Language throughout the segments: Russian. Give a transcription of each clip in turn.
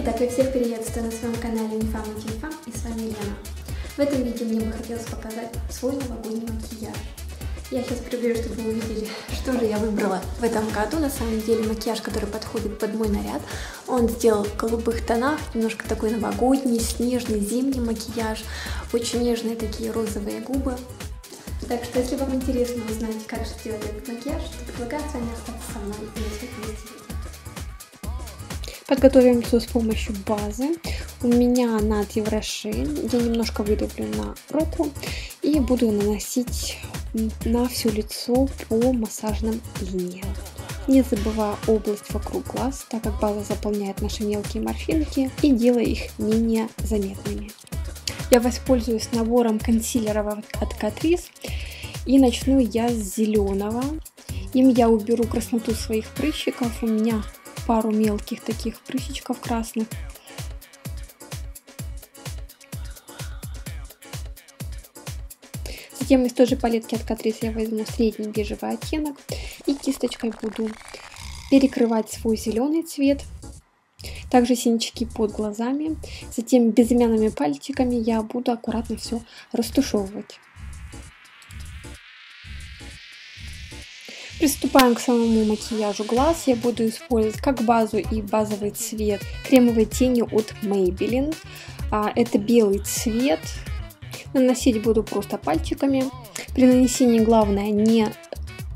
Итак, я всех приветствую на своем канале Нефам и и с вами Лена. В этом видео мне бы хотелось показать свой новогодний макияж. Я сейчас приближу, чтобы вы увидели, что же я выбрала в этом году. На самом деле макияж, который подходит под мой наряд, он сделал в голубых тонах, немножко такой новогодний, снежный, зимний макияж, очень нежные такие розовые губы. Так что, если вам интересно узнать, как же сделать этот макияж, то предлагаю с вами остаться со мной и начать вместе Подготовим лицо с помощью базы. У меня от Евроши. Я немножко выдавлю на руку и буду наносить на все лицо по массажным линиям. Не забывая область вокруг глаз, так как база заполняет наши мелкие морщинки и делая их менее заметными. Я воспользуюсь набором консилеров от Catrice и начну я с зеленого. Им я уберу красноту своих прыщиков. У меня пару мелких таких прыщичков красных. Затем из той же палетки от Catrice я возьму средний бежевый оттенок и кисточкой буду перекрывать свой зеленый цвет. Также синячки под глазами. Затем безымянными пальчиками я буду аккуратно все растушевывать. Приступаем к самому макияжу глаз. Я буду использовать как базу и базовый цвет кремовой тени от Maybelline. А, это белый цвет. Наносить буду просто пальчиками. При нанесении главное не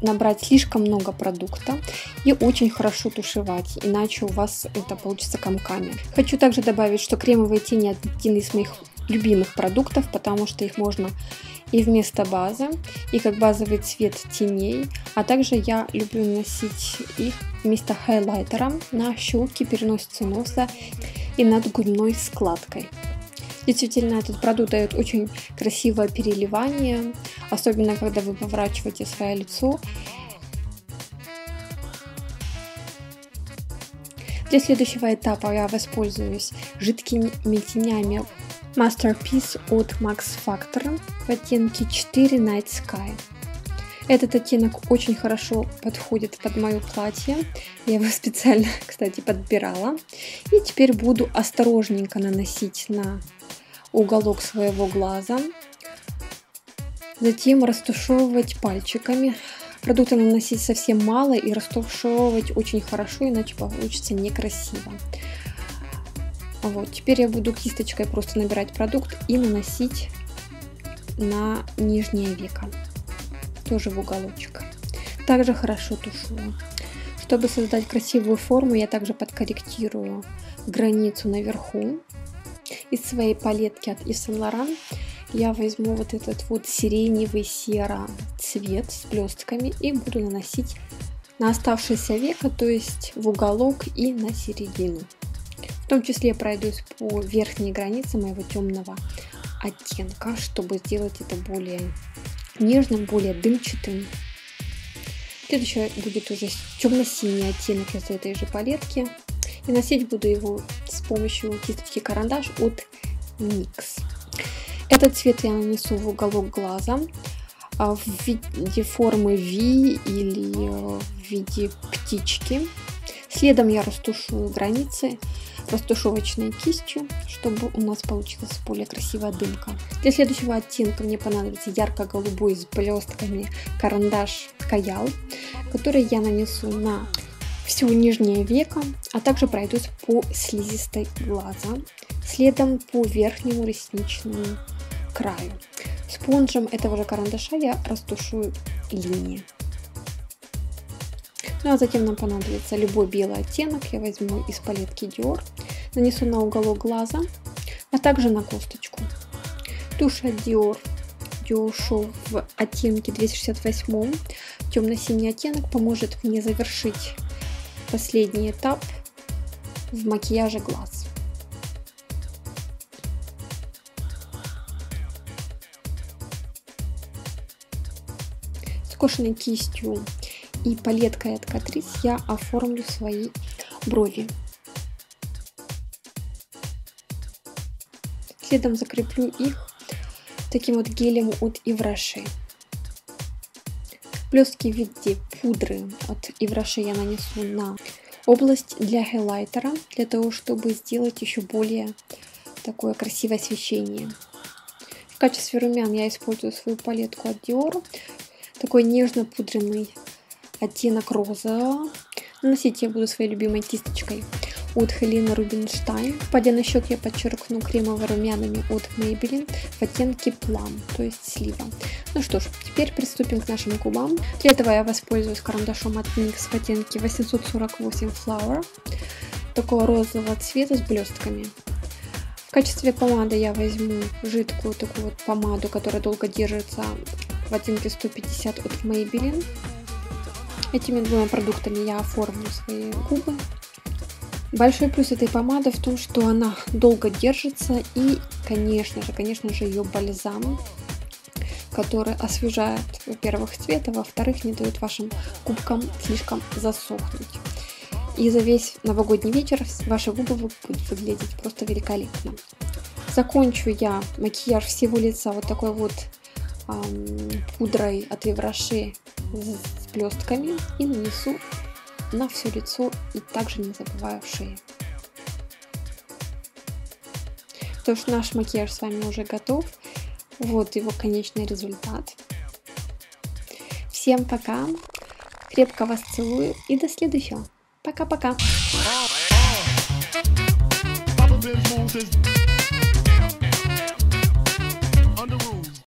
набрать слишком много продукта и очень хорошо тушевать, иначе у вас это получится комками. Хочу также добавить, что кремовые тени один из моих любимых продуктов, потому что их можно и вместо базы, и как базовый цвет теней, а также я люблю носить их вместо хайлайтера на щеки, переносице носа и над губной складкой. Действительно, этот продукт дает очень красивое переливание, особенно когда вы поворачиваете свое лицо. Для следующего этапа я воспользуюсь жидкими тенями Masterpiece от Max Factor в оттенке 4 Night Sky. Этот оттенок очень хорошо подходит под мое платье. Я его специально, кстати, подбирала. И теперь буду осторожненько наносить на уголок своего глаза. Затем растушевывать пальчиками. Продукты наносить совсем мало и растушевывать очень хорошо, иначе получится некрасиво. Вот, теперь я буду кисточкой просто набирать продукт и наносить на нижнее веко, тоже в уголочек. Также хорошо тушу. Чтобы создать красивую форму, я также подкорректирую границу наверху. Из своей палетки от Yves Saint Laurent я возьму вот этот вот сиреневый серо цвет с блестками и буду наносить на оставшееся веко, то есть в уголок и на середину. В том числе пройдусь по верхней границе моего темного оттенка, чтобы сделать это более нежным, более дымчатым. Следующее будет уже темно-синий оттенок из этой же палетки. И носить буду его с помощью кисточки карандаш от NYX. Этот цвет я нанесу в уголок глаза а, в виде формы V или э, в виде птички. Следом я растушую границы растушевочной кистью, чтобы у нас получилась более красивая дымка. Для следующего оттенка мне понадобится ярко-голубой с блестками карандаш Каял, который я нанесу на все нижнее веко, а также пройдусь по слизистой глаза, следом по верхнему ресничному краю. Спонжем этого же карандаша я растушую линии. Ну а затем нам понадобится любой белый оттенок. Я возьму из палетки Dior, нанесу на уголок глаза, а также на косточку. Тушь от Dior Dior Show в оттенке 268. Темно-синий оттенок поможет мне завершить последний этап в макияже глаз. Скошенной кистью и палеткой от Catrice я оформлю свои брови. Следом закреплю их таким вот гелем от Ивраши. Блестки в виде пудры от Ивраши я нанесу на область для хайлайтера, для того, чтобы сделать еще более такое красивое освещение. В качестве румян я использую свою палетку от Dior. Такой нежно-пудренный оттенок розового. Наносить я буду своей любимой кисточкой от Хелена Рубинштайн. Падя на щек я подчеркну кремово-румянами от Maybelline в оттенке Plum, то есть слива. Ну что ж, теперь приступим к нашим губам. Для этого я воспользуюсь карандашом от NYX в оттенке 848 Flower, такого розового цвета с блестками. В качестве помады я возьму жидкую такую вот помаду, которая долго держится в оттенке 150 от Maybelline. Этими двумя продуктами я оформлю свои губы. Большой плюс этой помады в том, что она долго держится и, конечно же, конечно же, ее бальзам, который освежает, во-первых, цвет, а во-вторых, не дает вашим губкам слишком засохнуть. И за весь новогодний вечер ваши губы будут выглядеть просто великолепно. Закончу я макияж всего лица вот такой вот эм, пудрой от Вивраши с блестками и нанесу на все лицо и также не забываю в шее. То что наш макияж с вами уже готов. Вот его конечный результат. Всем пока. Крепко вас целую и до следующего. Пока-пока.